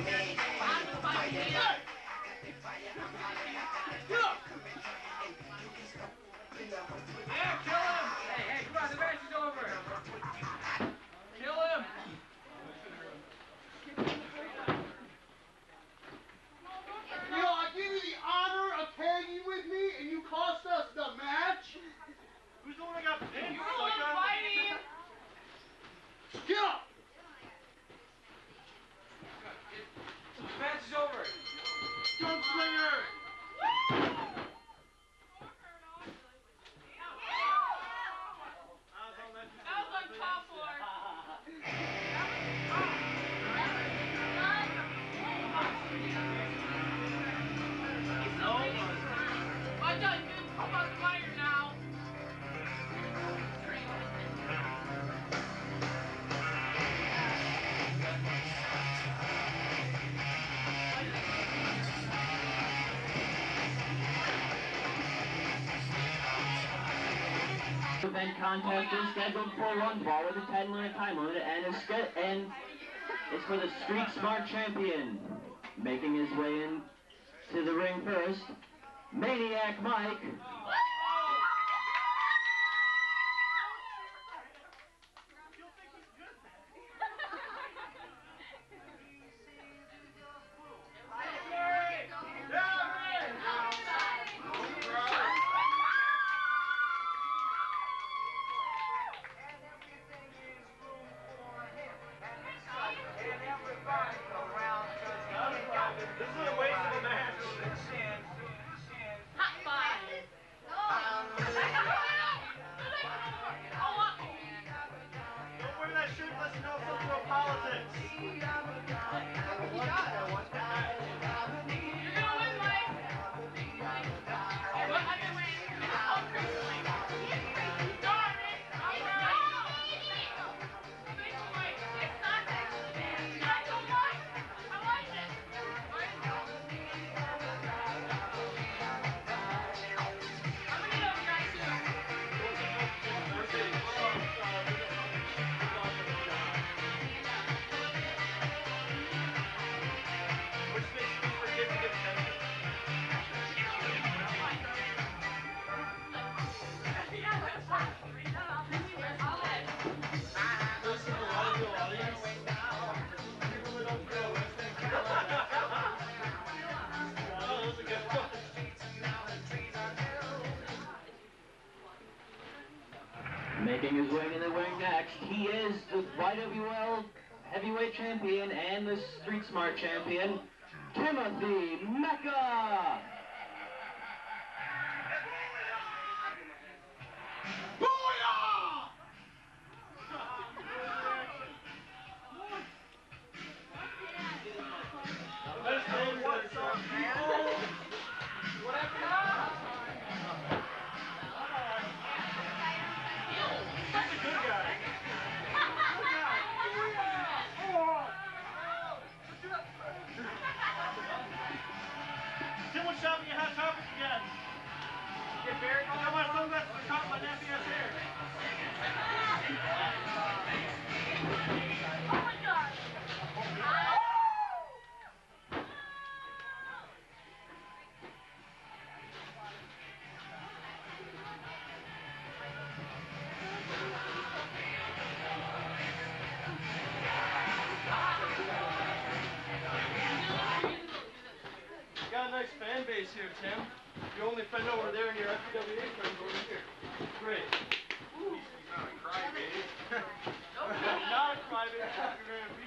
Vai, vai, vai. Event contest is scheduled for one ball with a 10 minute time limit and is and it's for the Street Smart Champion. Making his way in to the ring first, Maniac Mike. Making his way in the ring next, he is the YWL heavyweight champion and the Street Smart champion, Timothy Mecca. Tim. Your only friend over there and your FPWA friends over here. Great. Not a crybaby. Not a crybaby.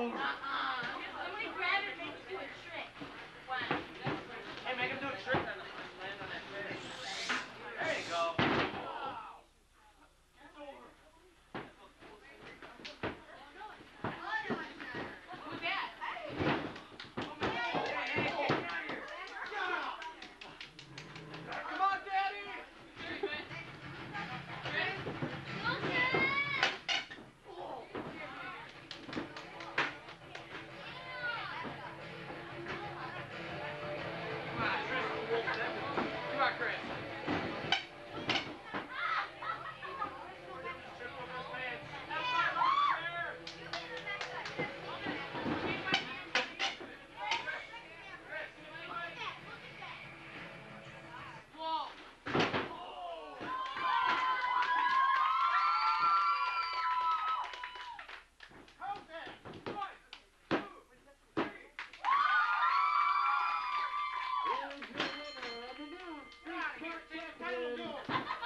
It's Title